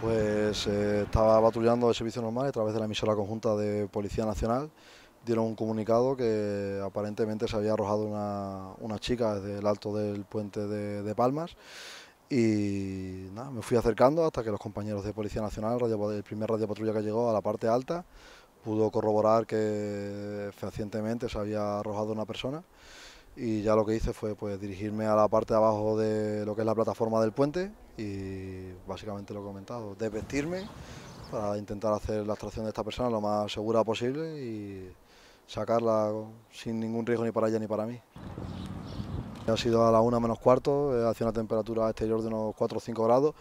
Pues eh, estaba patrullando de servicio normal a través de la emisora conjunta de Policía Nacional. Dieron un comunicado que aparentemente se había arrojado una, chica desde el alto del puente de, Palmas. Y me fui acercando hasta que los compañeros de Policía Nacional, el primer radio patrulla que llegó a la parte alta, pudo corroborar que fehacientemente se había arrojado una persona y ya lo que hice fue pues dirigirme a la parte de abajo de lo que es la plataforma del puente y básicamente lo he comentado, desvestirme para intentar hacer la extracción de esta persona lo más segura posible y sacarla sin ningún riesgo ni para ella ni para mí. Ha sido a la 1 menos cuarto, eh, hacia una temperatura exterior de unos 4 o 5 grados,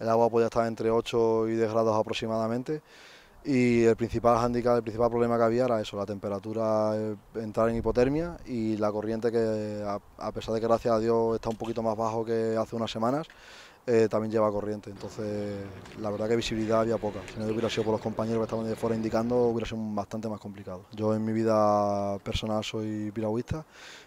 el agua podía estar entre 8 y 10 grados aproximadamente y el principal handicap, el principal problema que había era eso, la temperatura, eh, entrar en hipotermia y la corriente que a, pesar de que gracias a Dios está un poquito más bajo que hace unas semanas, eh, también lleva corriente. Entonces la verdad que visibilidad había poca. Si no hubiera sido por los compañeros que estaban de fuera indicando, hubiera sido bastante más complicado. Yo en mi vida personal soy piragüista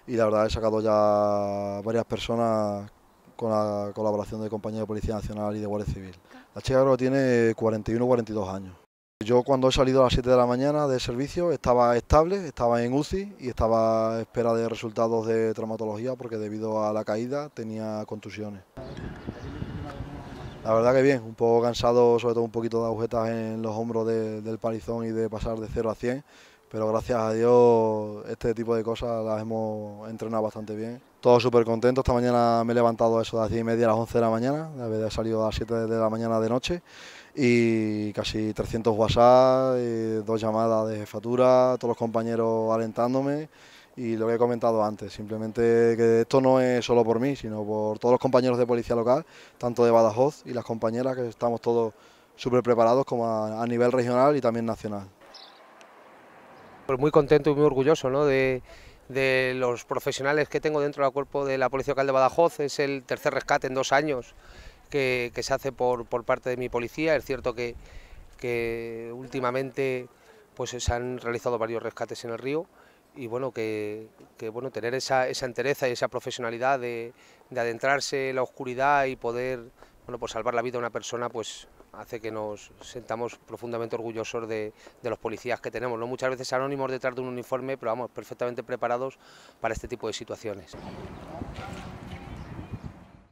y la verdad he sacado ya varias personas con la colaboración de compañeros de Policía Nacional y de Guardia Civil. La chica creo que tiene 41 o 42 años. Yo cuando he salido a las 7 de la mañana de servicio estaba estable, estaba en UCI y estaba a espera de resultados de traumatología porque debido a la caída tenía contusiones. La verdad que bien, un poco cansado, sobre todo un poquito de agujetas en los hombros del palizón y de pasar de 0 a 100, pero gracias a Dios este tipo de cosas las hemos entrenado bastante bien. Todos súper contentos, esta mañana me he levantado a eso de las 10 y media a las 11 de la mañana, de haber salido a las 7 de la mañana de noche y casi 300 WhatsApp, eh, dos llamadas de jefatura, todos los compañeros alentándome y lo que he comentado antes, simplemente que esto no es solo por mí, sino por todos los compañeros de policía local, tanto de Badajoz y las compañeras, que estamos todos súper preparados como a, nivel regional y también nacional. Pues muy contento y muy orgulloso ¿no? de, de los profesionales que tengo dentro del cuerpo de la Policía Local de Badajoz, es el tercer rescate en dos años que, se hace por, parte de mi policía. Es cierto que, últimamente pues, se han realizado varios rescates en el río y bueno, que, bueno, tener esa, entereza y esa profesionalidad de, adentrarse en la oscuridad y poder bueno, pues salvar la vida de una persona, pues hace que nos sentamos profundamente orgullosos de, de, los policías que tenemos, ¿no? muchas veces anónimos detrás de un uniforme, pero vamos, perfectamente preparados para este tipo de situaciones.